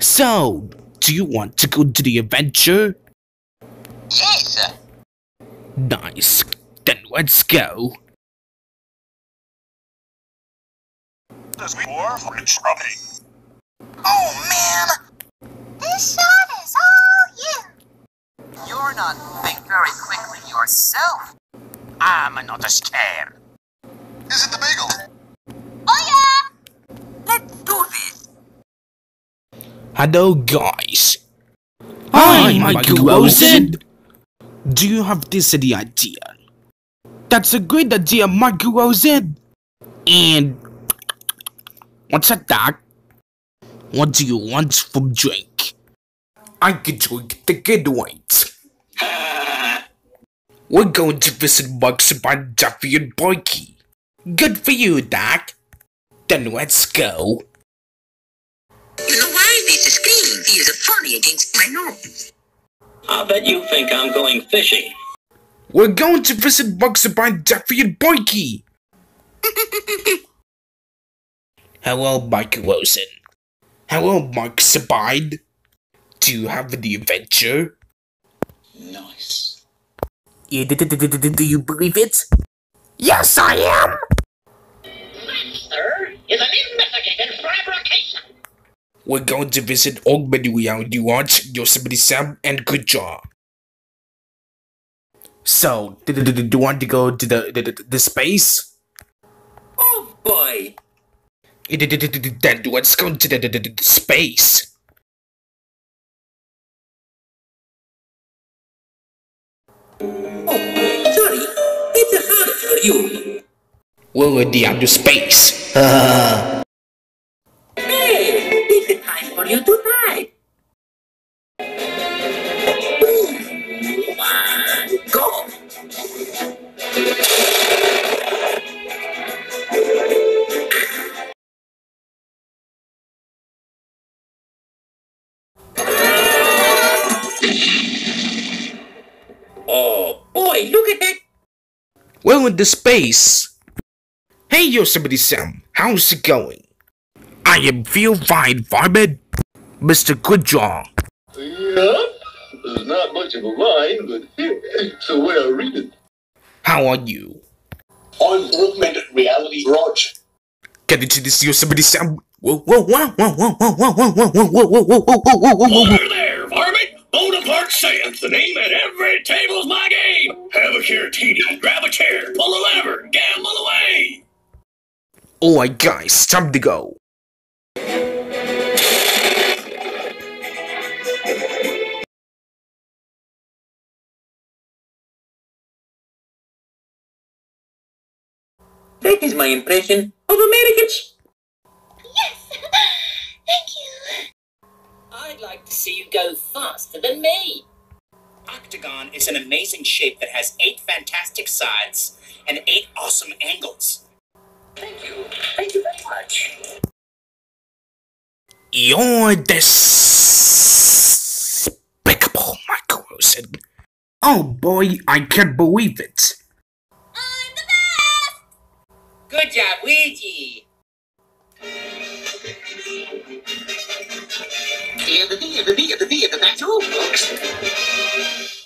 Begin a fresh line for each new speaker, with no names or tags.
So, do you want to go to the adventure?
Yes.
Nice. Then let's go.
There's more French rubbing.
Oh man! This shot is all you. You're not think very quickly yourself. Ah, I'm not scared.
Is it the bagel?
Oh yeah! Let's do this.
Hello, guys. Hi, Michael Wilson. Do you have this idea? That's a great idea, Michael Wilson. And what's that, Doc? What do you want from drink? I could drink the good ones. We're going to visit Bugs by Daffy and Porky. Good for you, Doc. Then let's go.
Screen feels funny against my nose.
I bet you think I'm going fishing.
We're going to visit Bugs by Daffy and Porky. Hello, Mike Wilson. Hello, Mark Sabine. Do you have the adventure?
Nice.
Yeah, do, do, do, do, do, do you believe it? Yes, I am.
sir, is an investigated fabrication.
We're going to visit Augmented Reality Watch, Yosemite Sam, and good job. So, do, do, do, do you want to go to the the, the, the space?
Oh boy.
Do, do, do, do, do, Then let's go to the, the, the, the space.
Oh, sorry. It's hard for you.
We're in the outer space.
you tonight. One, go. Oh boy, look at that.
We're in the space. Hey, Yosemite Sam, how's it going? I am feel fine, Farman. Mr. Goodjaw.
Yep. This is not much of a line, but it's the way I read it.
How are you?
I'm augmented reality Raj.
Get into this Yosemite Sam. Whoa, whoa, whoa, whoa, whoa, whoa, whoa, whoa, whoa, whoa, whoa, whoa, whoa, whoa, whoa, whoa, whoa.
There, there, varmint! Bonaparte Sam's the name at every table's my game. Have a care, Teeny. Grab a chair, pull a lever, gamble away.
Alright, guys, time to go.
That is my impression of Americans.
Yes, thank you.
I'd like to see you go faster than me. Octagon is an amazing shape that has eight fantastic sides and eight awesome angles.
Thank you. Thank you very much.
You're despicable, Michael Wilson. Oh boy, I can't believe it.
Good job, Luigi.
And the D and the D and the D and the back books.